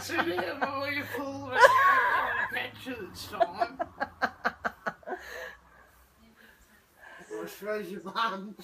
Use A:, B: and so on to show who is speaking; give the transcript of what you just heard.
A: Så det må I få, hvad jeg time. I suppose you won.